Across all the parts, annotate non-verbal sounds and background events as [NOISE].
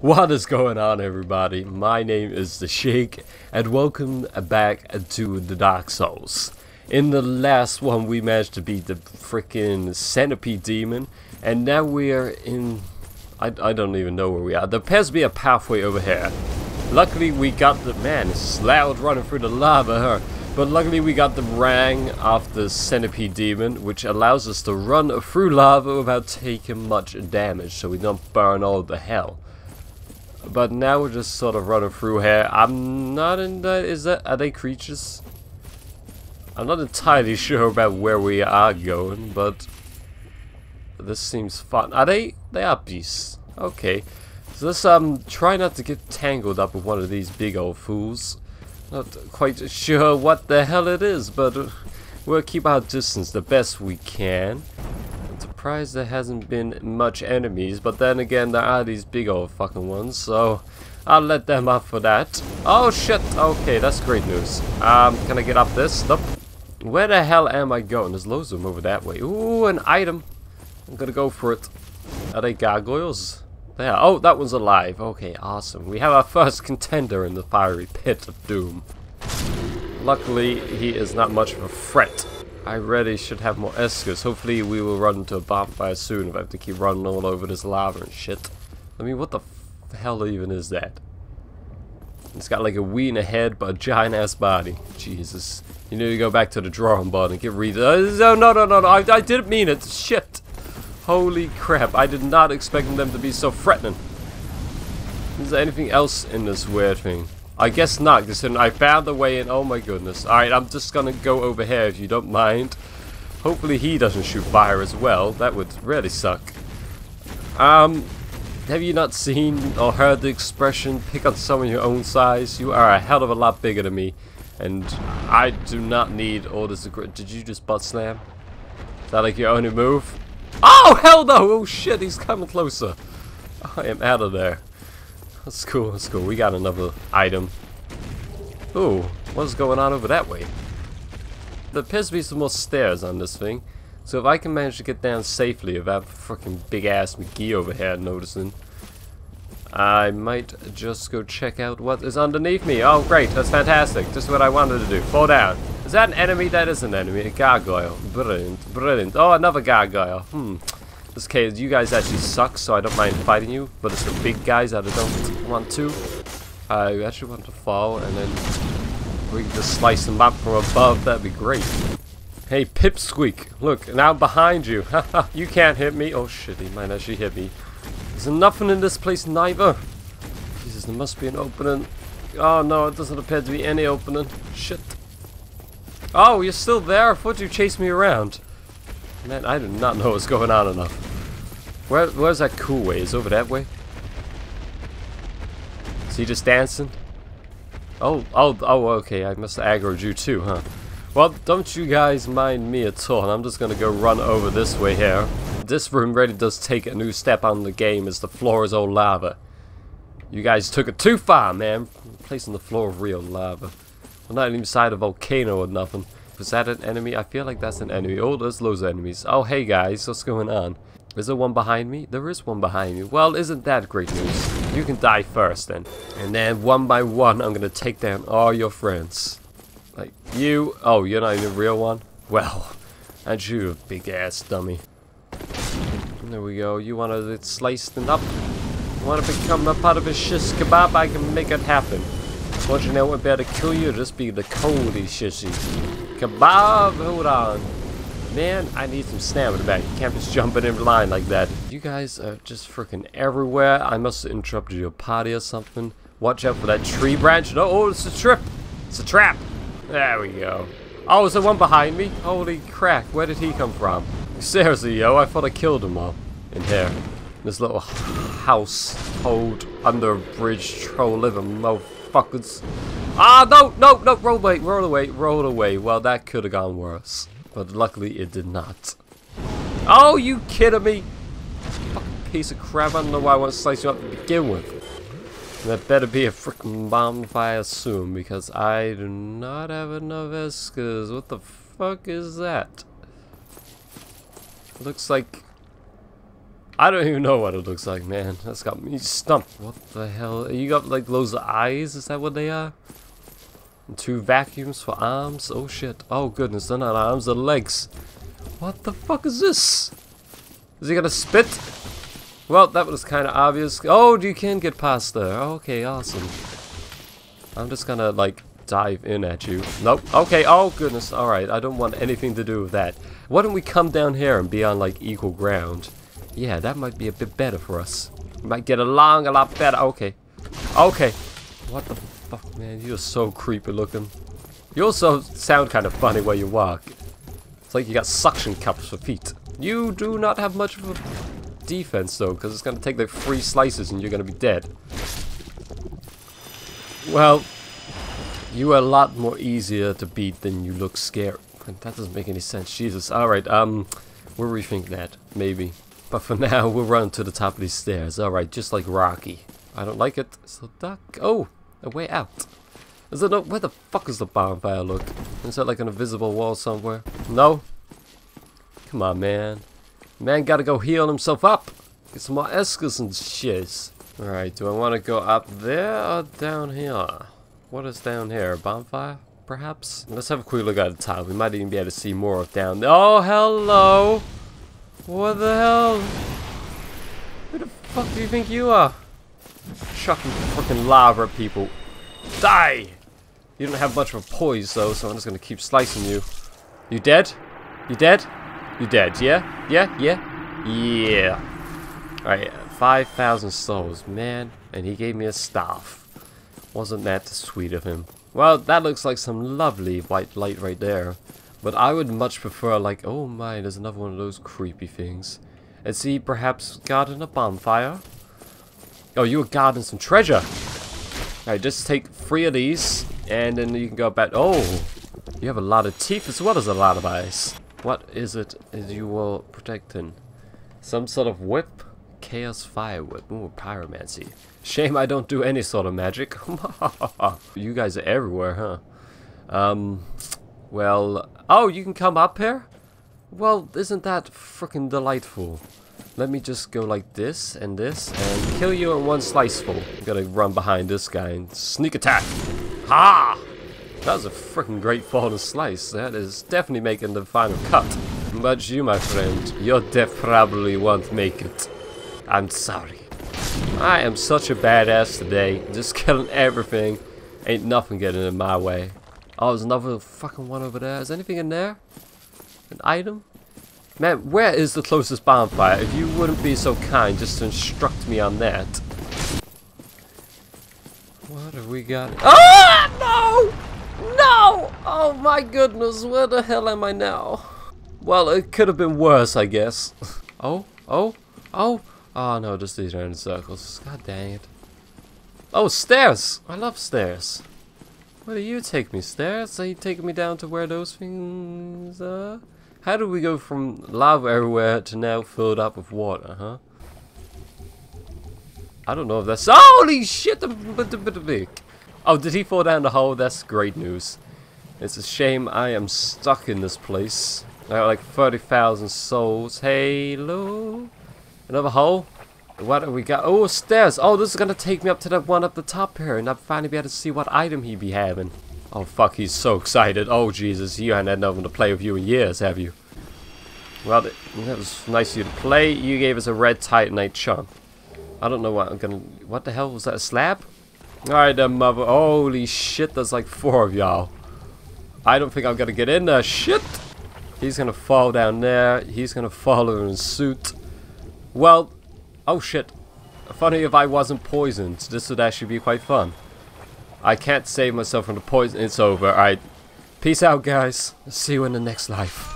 What is going on, everybody? My name is The Shig and welcome back to the Dark Souls. In the last one, we managed to beat the freaking Centipede Demon, and now we are in... I, I don't even know where we are. There appears to be a pathway over here. Luckily, we got the... Man, it's loud running through the lava, huh? But luckily, we got the Rang of the Centipede Demon, which allows us to run through lava without taking much damage, so we don't burn all the hell. But now we're just sort of running through here. I'm not in that. Is that. Are they creatures? I'm not entirely [LAUGHS] sure about where we are going, but. This seems fun. Are they. They are beasts. Okay. So let's um, try not to get tangled up with one of these big old fools. Not quite sure what the hell it is, but uh, we'll keep our distance the best we can surprised there hasn't been much enemies, but then again, there are these big old fucking ones, so I'll let them up for that. Oh shit, okay, that's great news. Um, can I get up this? Nope. Where the hell am I going? There's loads of them over that way. Ooh, an item. I'm gonna go for it. Are they gargoyles? There. Oh, that one's alive. Okay, awesome. We have our first [LAUGHS] contender in the fiery pit of doom. Luckily, he is not much of a threat. I really should have more Estus. Hopefully we will run into a bonfire soon if I have to keep running all over this lava and shit. I mean, what the hell even is that? It's got like a wee in a head, but a giant ass body. Jesus. You need to go back to the drawing board and get read. Uh, no, no, no, no, no. I, I didn't mean it. Shit. Holy crap. I did not expect them to be so threatening. Is there anything else in this weird thing? I guess not, I found the way in. Oh my goodness. Alright, I'm just gonna go over here if you don't mind. Hopefully he doesn't shoot fire as well. That would really suck. Um, have you not seen or heard the expression, pick on someone your own size? You are a hell of a lot bigger than me. And I do not need all this... Did you just butt slam? Is that like your only move? Oh, hell no! Oh shit, he's coming closer. I am out of there. That's cool, that's cool. We got another item. Ooh, what's going on over that way? There appears to be some more stairs on this thing. So if I can manage to get down safely without fucking big ass McGee over here noticing, I might just go check out what is underneath me. Oh great, that's fantastic. Just what I wanted to do. Fall down. Is that an enemy? That is an enemy. A gargoyle. Brilliant, brilliant. Oh, another gargoyle. Hmm this case, you guys actually suck, so I don't mind fighting you. But it's the big guys that I don't want to. I actually want to fall, and then we can just slice them up from above. That'd be great. Hey, Pipsqueak, look, now behind you. [LAUGHS] you can't hit me. Oh shit, he might actually hit me. There's nothing in this place neither. Jesus, there must be an opening. Oh no, it doesn't appear to be any opening. Shit. Oh, you're still there? I thought you chased me around. Man, I do not know what's going on enough. Where, where's that cool way? Is over that way? Is he just dancing? Oh, oh, oh, okay. I must have aggroed you too, huh? Well, don't you guys mind me at all. I'm just gonna go run over this way here. This room really does take a new step on the game as the floor is all lava. You guys took it too far, man. Placing the floor of real lava. We're not inside a volcano or nothing. Was that an enemy? I feel like that's an enemy. Oh, there's loads of enemies. Oh, hey guys, what's going on? Is there one behind me? There is one behind me. Well, isn't that great news? You can die first then. And then one by one, I'm gonna take down all your friends. Like, you... Oh, you're not even a real one? Well, [LAUGHS] and you, big ass dummy. There we go. You wanna slice them up? You wanna become a part of a shish kebab? I can make it happen. Don't you know what better kill you? Just be the coldy shishy. Kebab! Hold on. Man, I need some stamina back. You can't just jump in line like that. You guys are just freaking everywhere. I must have interrupted your party or something. Watch out for that tree branch. No, oh, it's a trip. It's a trap. There we go. Oh, is there one behind me? Holy crap, where did he come from? Seriously, yo, I thought I killed them all. In here. This little household under a bridge troll living motherfuckers. Ah, no, no, no, roll away, roll away, roll away. Well, that could have gone worse. But luckily it did not. Oh, you kidding me? Fucking piece of crap. I don't know why I want to slice you up to begin with. That better be a freaking bonfire soon, because I do not have enough Estus. What the fuck is that? Looks like... I don't even know what it looks like, man. That's got me stumped. What the hell? You got like those eyes? Is that what they are? Two vacuums for arms? Oh shit. Oh goodness, they're not arms, they're legs. What the fuck is this? Is he gonna spit? Well, that was kind of obvious. Oh, you can get past there. Okay, awesome. I'm just gonna, like, dive in at you. Nope. Okay, oh goodness. Alright, I don't want anything to do with that. Why don't we come down here and be on, like, equal ground? Yeah, that might be a bit better for us. We might get along a lot better. Okay. Okay. What the fuck, man? You're so creepy looking. You also sound kind of funny while you walk. It's like you got suction cups for feet. You do not have much of a defense though, because it's gonna take like three slices and you're gonna be dead. Well, you are a lot more easier to beat than you look scared. That doesn't make any sense. Jesus. Alright, um, we'll rethink that. Maybe. But for [LAUGHS] now, we'll run to the top of these stairs. Alright, just like Rocky. I don't like it. So duck. Oh, a way out. Is it no, where the fuck is the bonfire look? Is that like an invisible wall somewhere? No? Come on, man. Man gotta go heal himself up. Get some more Estus and shiz. Alright, do I want to go up there or down here? What is down here? Bonfire, perhaps? Let's have a quick look at the top. We might even be able to see more of down there. Oh, hello! What the hell? Who the fuck do you think you are? Chucking fucking lava at people. Die! You don't have much of a poise though, so I'm just gonna keep slicing you. You dead? You dead? You dead, yeah? Yeah? Yeah? Yeah. Alright, 5,000 souls, man. And he gave me a staff. Wasn't that sweet of him? Well, that looks like some lovely white light right there. But I would much prefer like, oh my, there's another one of those creepy things. Is he perhaps guarding a bonfire? Oh, you were guarding some treasure. Alright, just take three of these, and then you can go back. Oh, you have a lot of teeth as well as a lot of eyes. What is it is you will protecting? Some sort of whip? Chaos fire whip. Ooh, pyromancy. Shame I don't do any sort of magic. [LAUGHS] you guys are everywhere, huh? Um, well... Oh, you can come up here? Well, isn't that freaking delightful? Let me just go like this and this and kill you in one sliceful. I'm gonna run behind this guy and sneak attack. Ha! That was a freaking great fall to slice. That is definitely making the final cut. But you, my friend, your death probably won't make it. I'm sorry. I am such a badass today. Just [LAUGHS] killing everything. Ain't nothing getting in my way. Oh, there's another fucking one over there. Is anything in there? An item? Man, where is the closest bonfire? If you wouldn't be so kind just to instruct me on that. What have we got? Ah! No! No! Oh my goodness, where the hell am I now? Well, it could have been worse, I guess. [LAUGHS] oh, oh, oh. Oh no, just these are in circles. God dang it. Oh, stairs! I love stairs. Where do you take me? Stairs? Are you taking me down to where those things are? How do we go from lava everywhere to now filled up with water, huh? I don't know if that's- HOLY SHIT! Oh, did he fall down the hole? That's great news. It's a shame I am stuck in this place. I got like 30,000 souls. Hello? Another hole? What have we got? Oh, stairs! Oh, this is gonna take me up to that one up the top here, and I'll finally be able to see what item he be having. Oh, fuck, he's so excited. Oh, Jesus, you haven't had nothing to play with you in years, have you? Well, that was nice of you to play. You gave us a red titanite chunk. I don't know what I'm gonna... What the hell? Was that a slab? Alright then, mother. Holy shit, there's like four of y'all. I don't think I'm gonna get in there. Shit! He's gonna fall down there. He's gonna follow in suit. Well, oh shit. Funny if I wasn't poisoned. This would actually be quite fun. I can't save myself from the poison. It's over. Alright. Peace out, guys. See you in the next life.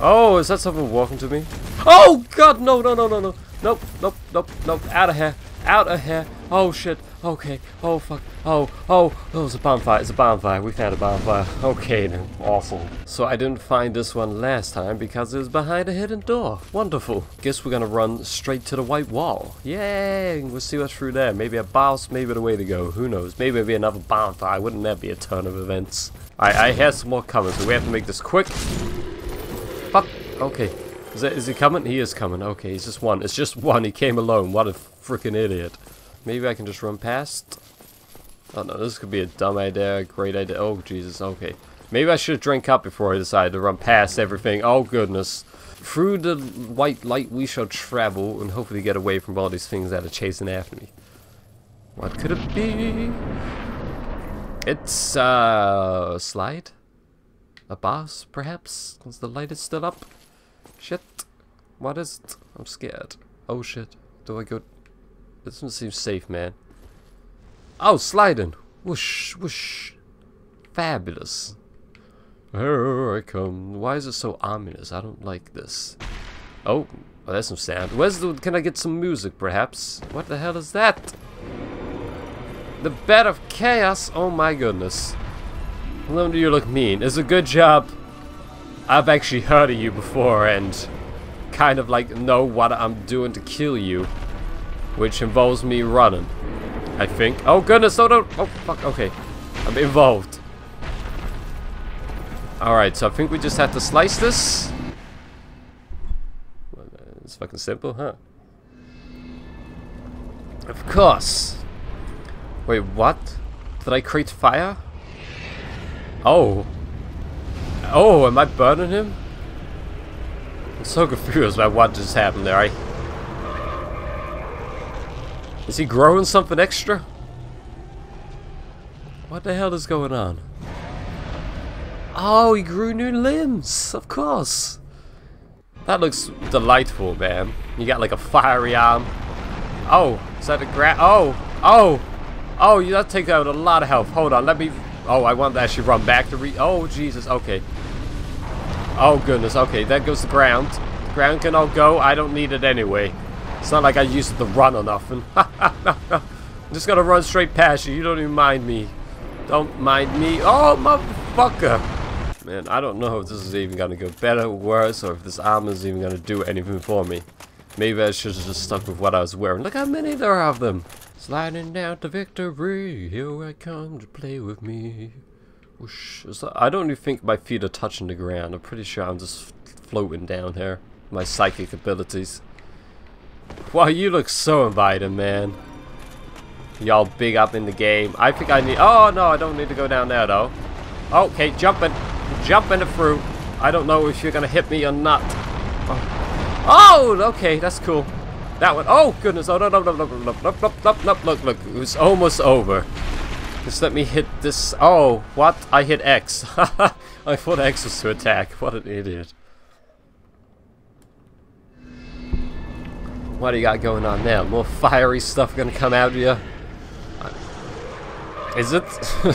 Oh, is that someone walking to me? Oh, God, no, no, no, no, no. Nope, nope, nope, nope. Out of here. Out of here. Oh shit. Okay. Oh fuck. Oh, oh, oh, it's a bonfire. It's a bonfire. We found a bonfire. Okay then. Awesome. So I didn't find this one last time because it was behind a hidden door. Wonderful. Guess we're gonna run straight to the white wall. Yay! We'll see what's through there. Maybe a boss, maybe the way to go. Who knows? Maybe it'll be another bonfire. Wouldn't that be a ton of events? I I have some more coming, so we have to make this quick. Fuck. Okay. Is, that, is he coming? He is coming. Okay, he's just one. It's just one. He came alone. What a freaking idiot. Maybe I can just run past. Oh no, this could be a dumb idea, a great idea. Oh Jesus, okay. Maybe I should drink up before I decide to run past everything. Oh goodness. Through the white light we shall travel and hopefully get away from all these things that are chasing after me. What could it be? It's, uh, a slide? A boss, perhaps? Because the light is still up? Shit. What is it? I'm scared. Oh shit. Do I go... This doesn't seem safe, man. Oh, sliding! Whoosh, whoosh. Fabulous. Here I come. Why is it so ominous? I don't like this. Oh, oh there's some sound. Where's the... Can I get some music, perhaps? What the hell is that? The bed of chaos? Oh my goodness. No do you look mean. It's a good job. I've actually heard of you before and kind of like know what I'm doing to kill you. Which involves me running. I think. Oh goodness, no, no. Oh, fuck, okay. I'm involved. Alright, so I think we just have to slice this. It's fucking simple, huh? Of course. Wait, what? Did I create fire? Oh. Oh, am I burning him? I'm so confused by what just happened there. I... Is he growing something extra? What the hell is going on? Oh, he grew new limbs, of course. That looks delightful, man. You got like a fiery arm. Oh, is that a gra- Oh, oh, oh, that takes out a lot of health. Hold on, let me Oh, I want to actually run back to re- Oh, Jesus. Okay. Oh, goodness. Okay, that goes to ground. Ground can all go. I don't need it anyway. It's not like I used to run or nothing. [LAUGHS] I'm just gonna run straight past you. You don't even mind me. Don't mind me. Oh, motherfucker. Man, I don't know if this is even gonna go better or worse, or if this armor is even gonna do anything for me. Maybe I should have just stuck with what I was wearing. Look how many there are of them. Sliding down to victory, here I come to play with me. Whoosh. I don't even think my feet are touching the ground. I'm pretty sure I'm just floating down here. My psychic abilities. Wow, you look so inviting, man. Y'all big up in the game. I think I need... Oh, no, I don't need to go down there, though. Okay, jumping. Jumping fruit. I don't know if you're going to hit me or not. Oh. oh, okay, that's cool. That one. Oh, goodness. Oh, no, no, no, no, no, no, no, no, no, no, look, look. It was almost over. Just let me hit this. Oh, what? I hit X. I thought X was to attack. What an idiot. What do you got going on now? More fiery stuff gonna come out of you? Is it? [LAUGHS]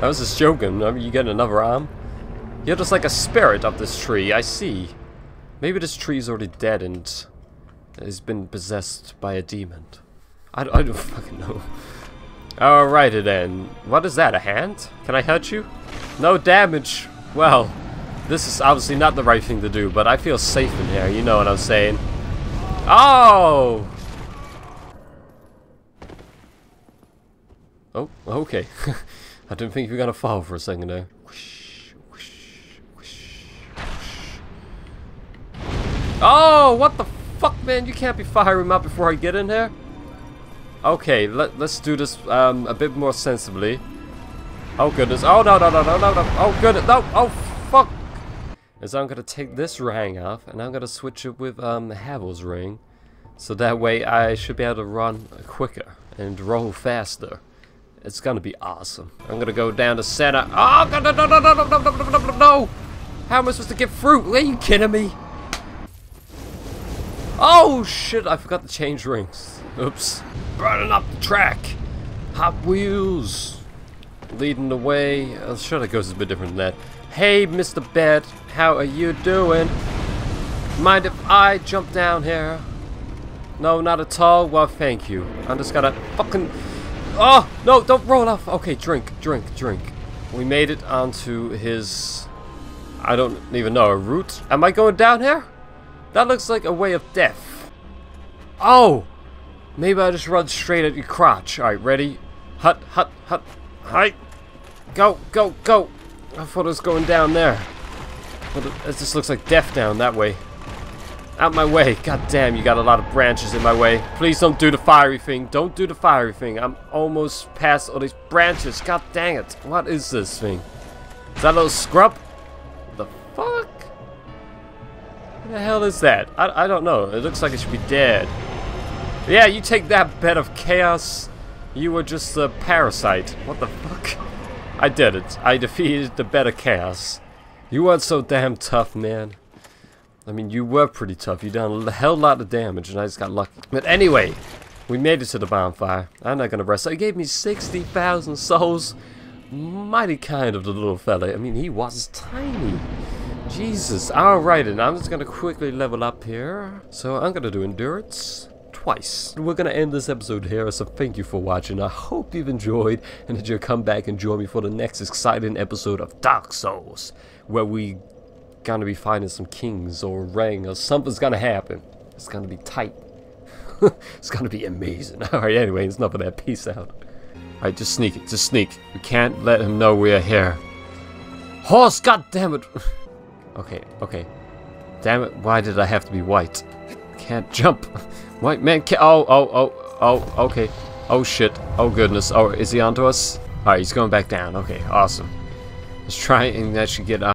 I was just joking. You get another arm? You're just like a spirit of this tree. I see. Maybe this tree's already dead and has been possessed by a demon. I, I don't fucking know. Alrighty then. What is that, a hand? Can I hurt you? No damage. Well, this is obviously not the right thing to do, but I feel safe in here, you know what I'm saying. Oh! Oh, okay. [LAUGHS] I didn't think you were gonna fall for a second there. Oh, what the fuck, man? You can't be firing up before I get in here. Okay, let, let's do this um, a bit more sensibly. Oh, goodness. Oh, no, no, no, no, no, no. Oh, goodness. No. Oh, fuck. Is I'm going to take this ring off, and I'm going to switch it with um, Havel's ring. So that way I should be able to run quicker and roll faster. It's going to be awesome. I'm going to go down to center. Oh, no, no, no, no, no, no, no, no, no. How am I supposed to get fruit? Are you kidding me? Oh shit, I forgot to change rings. Oops. Running up the track. Hot Wheels. Leading the way. I'm sure that goes a bit different than that. Hey, Mr. Bed, how are you doing? Mind if I jump down here? No, not at all. Well, thank you. I'm just gonna fucking... Oh, no, don't roll off. Okay, drink, drink, drink. We made it onto his... I don't even know, a route? Am I going down here? That looks like a way of death. Oh! Maybe I just run straight at your crotch. Alright, ready? Hut, hut, hut. Hi. Go, go, go. I thought it was going down there. But it, just looks like death down that way. Out my way. God damn, you got a lot of branches in my way. Please don't do the fiery thing. Don't do the fiery thing. I'm almost past all these branches. God dang it. What is this thing? Is that a little scrub? The fuck? What the hell is that? I, I don't know. It looks like it should be dead. Yeah, you take that bed of chaos. You were just a parasite. What the fuck? I did it. I defeated the bed of chaos. You weren't so damn tough, man. I mean, you were pretty tough. You done a hell lot of damage, and I just got lucky. But anyway, we made it to the bonfire. I'm not gonna rest. So he gave me 60,000 souls. Mighty kind of the little fella. I mean, he was tiny. Jesus. Alright, and I'm just gonna quickly level up here. So I'm gonna do endurance twice. We're gonna end this episode here, so thank you for watching. I hope you've enjoyed and that you'll come back and join me for the next exciting episode of Dark Souls, where we gonna be finding some kings or ring or something's gonna happen. It's gonna be tight. [LAUGHS] it's gonna be amazing. [LAUGHS] Alright, anyway, it's enough of that. Peace out. Alright, just sneak it. Just sneak. We can't let him know we're here. Horse, god damn it! [LAUGHS] okay, okay. Damn it, why did I have to be white? Can't jump. White man oh, oh, oh, oh, okay. Oh shit. Oh goodness. Oh, is he onto us? Alright, he's going back down. Okay, awesome. Let's try and actually get out.